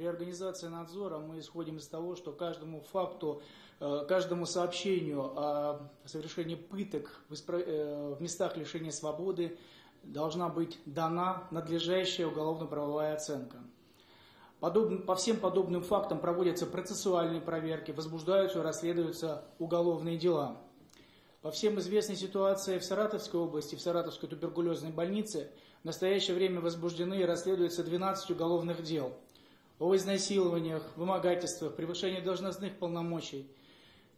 При организации надзора мы исходим из того, что каждому факту, э, каждому сообщению о совершении пыток э, в местах лишения свободы должна быть дана надлежащая уголовно-правовая оценка. По всем подобным фактам проводятся процессуальные проверки, возбуждаются и расследуются уголовные дела. По всем известной ситуации в Саратовской области, в Саратовской туберкулезной больнице в настоящее время возбуждены и расследуются 12 уголовных дел о изнасилованиях, вымогательствах, превышении должностных полномочий.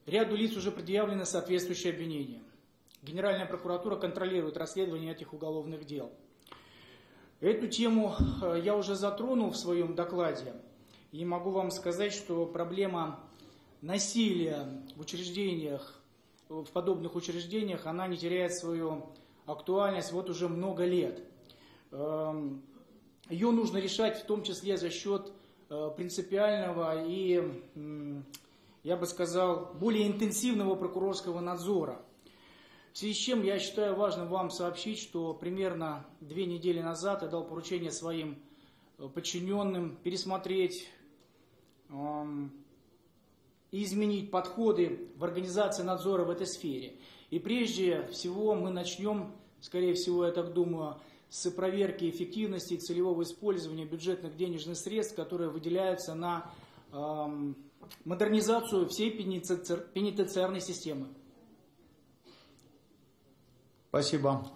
Ряду лиц уже предъявлены соответствующие обвинения. Генеральная прокуратура контролирует расследование этих уголовных дел. Эту тему э, я уже затронул в своем докладе. И могу вам сказать, что проблема насилия в учреждениях, в подобных учреждениях, она не теряет свою актуальность вот уже много лет. Эм, Ее нужно решать в том числе за счет э, принципиального и, я бы сказал, более интенсивного прокурорского надзора. В связи с чем я считаю важным вам сообщить, что примерно две недели назад я дал поручение своим э, подчиненным пересмотреть и изменить подходы в организации надзора в этой сфере. И прежде всего мы начнем, скорее всего, я так думаю, с проверки эффективности и целевого использования бюджетных денежных средств, которые выделяются на эм, модернизацию всей пенитенциарной системы. Спасибо.